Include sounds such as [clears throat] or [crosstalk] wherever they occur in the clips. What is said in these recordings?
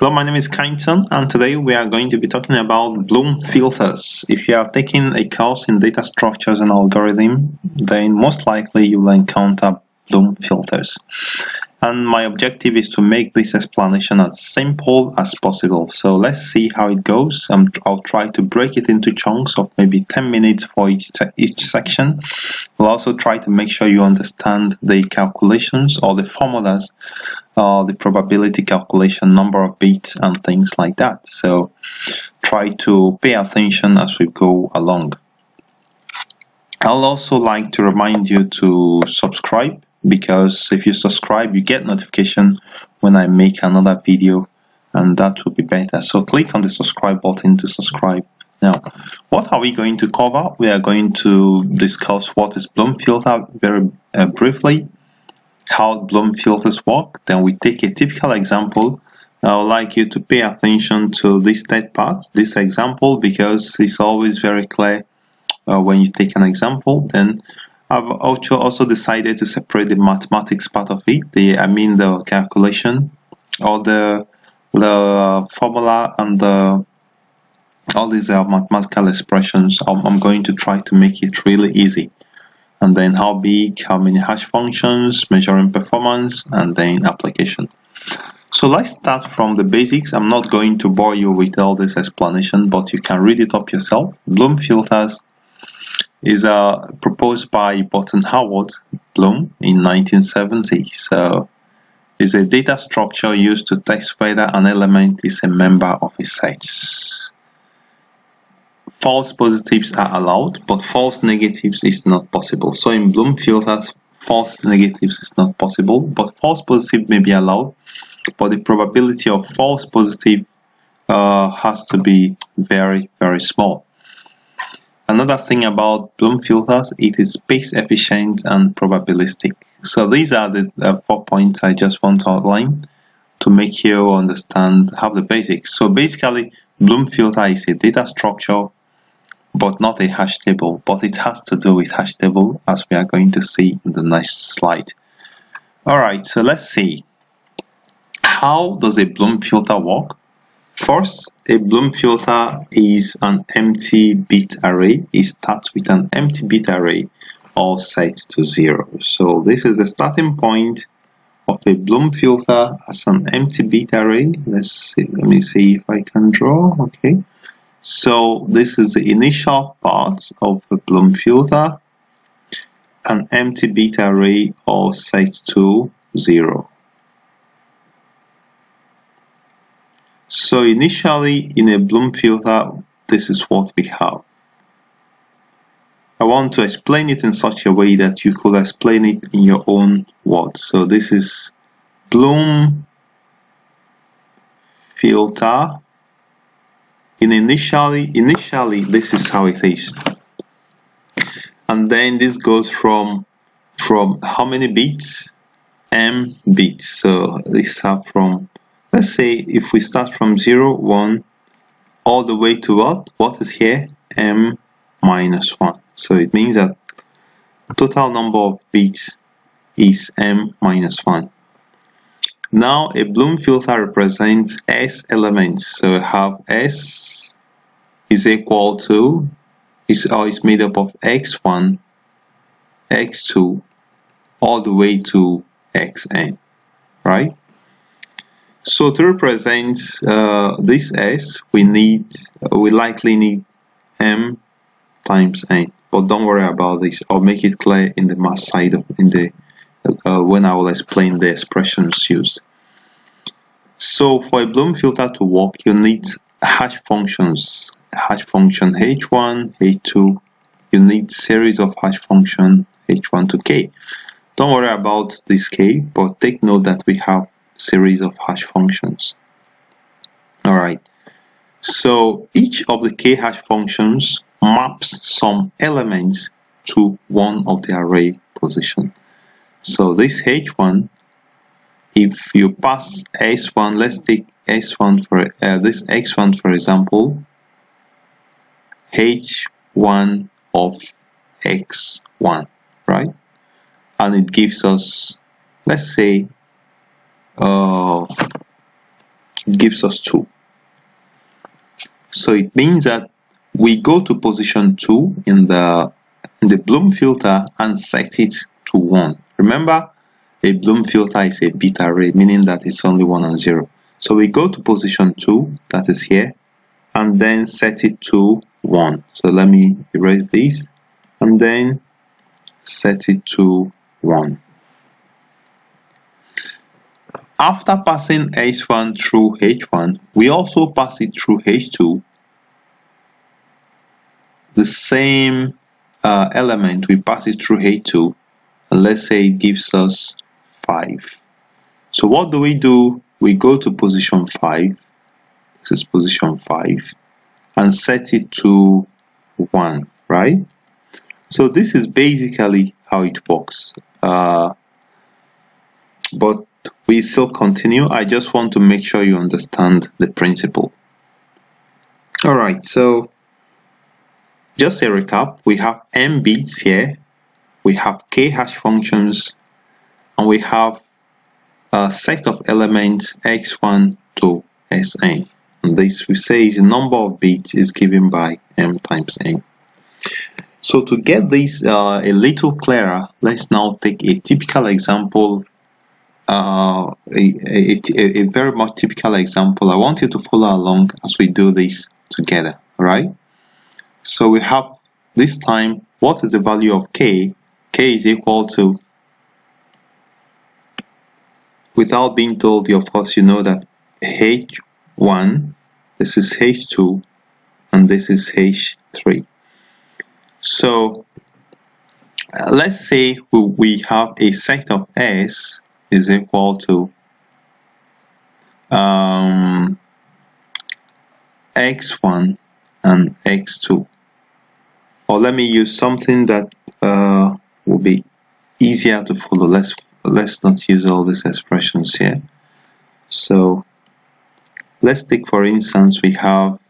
Hello, my name is Kainton and today we are going to be talking about Bloom filters. If you are taking a course in data structures and algorithm, then most likely you will encounter Bloom filters. And my objective is to make this explanation as simple as possible. So let's see how it goes. Um, I'll try to break it into chunks of maybe 10 minutes for each, each section. We'll also try to make sure you understand the calculations or the formulas uh, the probability calculation, number of bits, and things like that. So try to pay attention as we go along. I'll also like to remind you to subscribe because if you subscribe, you get notification when I make another video and that will be better. So click on the subscribe button to subscribe. Now, what are we going to cover? We are going to discuss what is Bloom filter very uh, briefly how Bloom filters work. Then we take a typical example. I would like you to pay attention to this third part, this example, because it's always very clear uh, when you take an example. Then I've also decided to separate the mathematics part of it, the I mean the calculation, or the the uh, formula and the all these are mathematical expressions. I'm, I'm going to try to make it really easy and then how big, how many hash functions, measuring performance, and then application. So let's start from the basics. I'm not going to bore you with all this explanation, but you can read it up yourself. Bloom filters is uh, proposed by Burton Howard Bloom in 1970. So it's a data structure used to test whether an element is a member of a set false positives are allowed, but false negatives is not possible. So in Bloom filters, false negatives is not possible, but false positive may be allowed, but the probability of false positive uh, has to be very, very small. Another thing about Bloom filters, it is space efficient and probabilistic. So these are the four points I just want to outline to make you understand have the basics. So basically, Bloom filter is a data structure but not a hash table, but it has to do with hash table as we are going to see in the next slide. Alright, so let's see. How does a Bloom filter work? First, a Bloom filter is an empty bit array. It starts with an empty bit array all set to zero. So this is the starting point of a Bloom filter as an empty bit array. Let's see, let me see if I can draw. Okay. So this is the initial part of the Bloom filter, an empty bit array all set to 0. So initially in a Bloom filter, this is what we have. I want to explain it in such a way that you could explain it in your own words. So this is Bloom filter in initially initially this is how it is and then this goes from from how many bits m bits so these are from let's say if we start from 0 1 all the way to what what is here m minus 1 so it means that total number of bits is m minus 1 now a Bloom filter represents S elements. So we have S is equal to is is made up of x1, x2, all the way to xn, right? So to represent uh, this S, we need we likely need m times n. But don't worry about this. I'll make it clear in the math side of in the uh, when I will explain the expressions used. So for a Bloom filter to work, you need hash functions, hash function h1, h2, you need series of hash function h1 to k. Don't worry about this k, but take note that we have series of hash functions. Alright, so each of the k hash functions maps some elements to one of the array position. So this h1, if you pass s1, let's take s1 for uh, this x1 for example, h1 of x1, right? And it gives us, let's say, uh, gives us 2. So it means that we go to position 2 in the, in the Bloom filter and set it to 1. Remember, a Bloom filter is a bit array, meaning that it's only 1 and 0. So we go to position 2, that is here, and then set it to 1. So let me erase this, and then set it to 1. After passing H1 through H1, we also pass it through H2. The same uh, element, we pass it through H2, and let's say it gives us 5. So what do we do? We go to position 5, this is position 5, and set it to 1, right? So this is basically how it works. Uh, but we still continue. I just want to make sure you understand the principle. Alright, so just a recap. We have m bits here. We have k hash functions. And we have a set of elements x1 to sn. And this we say is the number of bits is given by m times n. So to get this uh, a little clearer, let's now take a typical example, a, a, a, very much typical example. I want you to follow along as we do this together, right? So we have this time, what is the value of k? k is equal to, without being told you, of course, you know that h1, this is h2, and this is h3. So uh, let's say we have a set of S is equal to um, x1 and x2 or let me use something that uh, will be easier to follow. Let's let's not use all these expressions here. So let's take for instance we have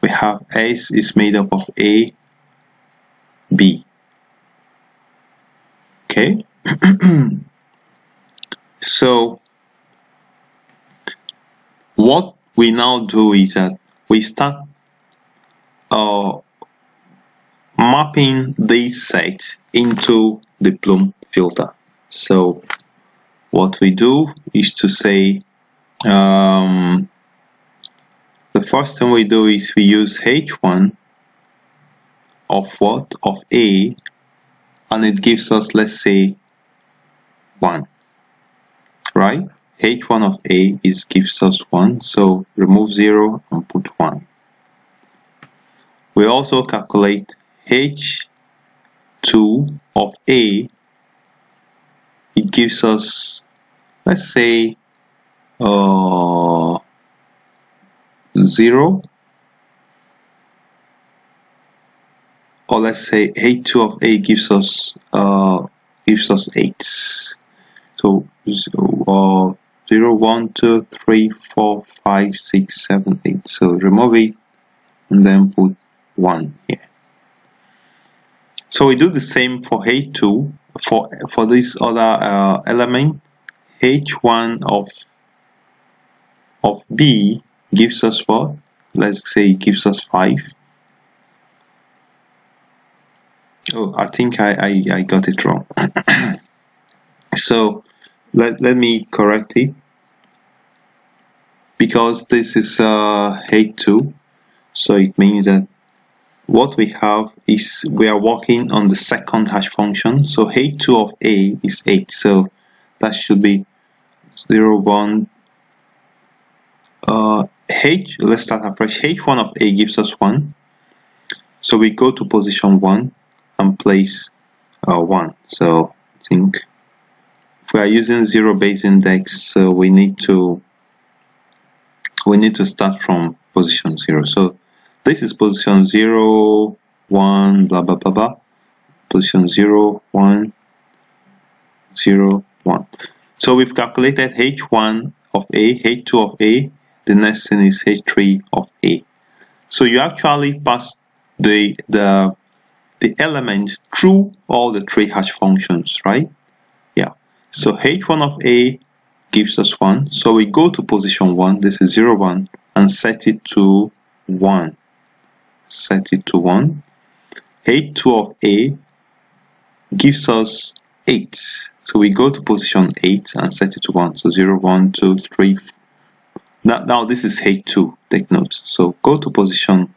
we have S is made up of A B. Okay, [clears throat] so what we now do is that we start uh, mapping this set into the Bloom filter. So what we do is to say um, the first thing we do is we use H1 of what? Of A and it gives us let's say 1 right h1 of a is gives us 1 so remove 0 and put 1 we also calculate h2 of a. It gives us let's say uh, 0 or let's say h2 of a gives us uh, gives us 8 so uh, 0 1 2 3 4 5 6 7 8 so remove it and then put 1 here. So we do the same for h2 for for this other uh, element h1 of of b gives us what? Let's say it gives us 5 oh I think I, I, I got it wrong. [coughs] So let, let me correct it. Because this is uh, H2 so it means that what we have is we are working on the second hash function. So H2 of A is 8 so that should be 0 1 uh, H let's start afresh. H1 of A gives us 1 so we go to position 1 and place uh, 1 so I think we are using zero base index so we need to we need to start from position 0 so this is position zero one blah blah blah blah. Position 0 1 0 1 so we've calculated h1 of a h2 of a. The next thing is h3 of a. So you actually pass the the the element through all the three hash functions, right? So h1 of a gives us 1. So we go to position 1, this is 0, 1, and set it to 1. Set it to 1. H2 of A gives us 8. So we go to position 8 and set it to 1. So 0, 1, 2, 3. Now, now this is H2, take note. So go to position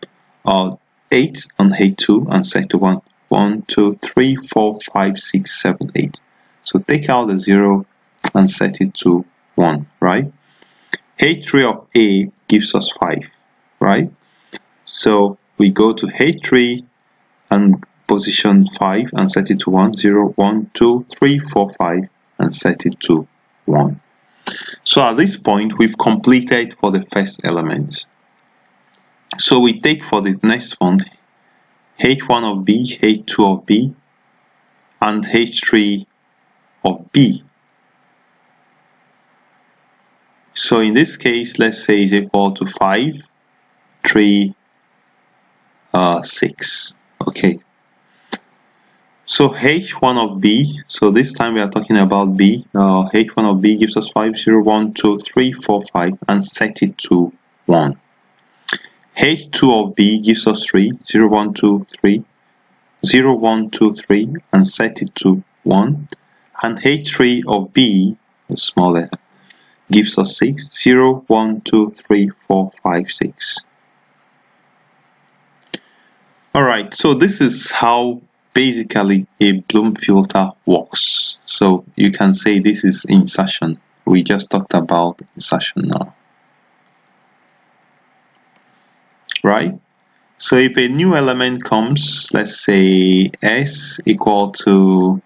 uh, 8 on H2 and set to 1. 1, 2, 3, 4, 5, 6, 7, 8. So take out the 0 and set it to 1, right? H3 of A gives us 5, right? So we go to H3 and position 5 and set it to 1, 0, 1, 2, 3, 4, 5 and set it to 1. So at this point we've completed for the first element. So we take for the next one H1 of B, H2 of B and H3 of B. So in this case, let's say is equal to 5, 3, uh, 6. Okay. So H1 of B, so this time we are talking about B. Uh, H1 of B gives us 5, 0, 1, 2, 3, 4, 5 and set it to 1. H2 of B gives us 3, 0, 1, 2, 3, 0, 1, 2, 3 and set it to 1 and H3 of B, small letter, gives us 6, 0, 1, 2, 3, 4, 5, 6. Alright, so this is how basically a Bloom filter works. So you can say this is insertion. We just talked about insertion now. Right? So if a new element comes, let's say S equal to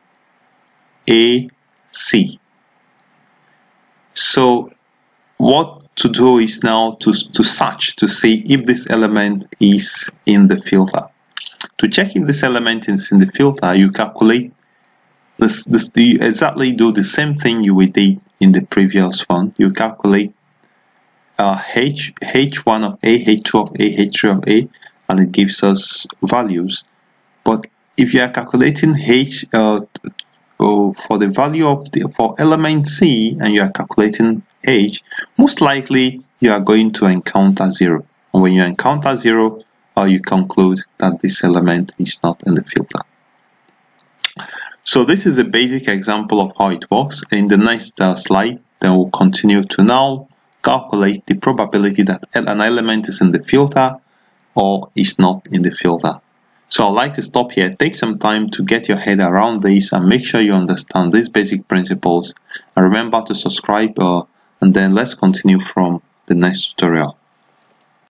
AC. So what to do is now to, to search to see if this element is in the filter. To check if this element is in the filter, you calculate this, this you exactly do the same thing you did in the previous one. You calculate uh, H, H1 of A, H2 of A, H3 of A, and it gives us values. But if you are calculating H uh, so for the value of the for element C and you are calculating H, most likely you are going to encounter zero. And when you encounter zero, uh, you conclude that this element is not in the filter. So this is a basic example of how it works. In the next uh, slide, then we'll continue to now calculate the probability that an element is in the filter or is not in the filter. So I'd like to stop here, take some time to get your head around this and make sure you understand these basic principles. And remember to subscribe uh, and then let's continue from the next tutorial.